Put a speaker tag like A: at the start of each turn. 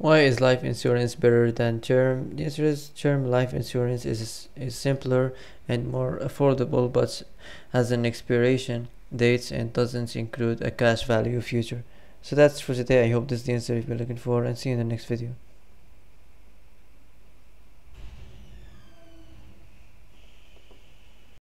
A: Why is life insurance better than term? The answer is term life insurance is, is simpler and more affordable but has an expiration date and doesn't include a cash value future. So that's for today. I hope this is the answer you've been looking for and see you in the next video.